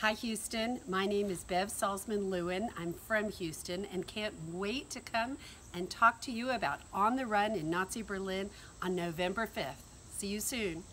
Hi Houston, my name is Bev Saltzman Lewyn. I'm from Houston and can't wait to come and talk to you about On the Run in Nazi Berlin on November 5th. See you soon.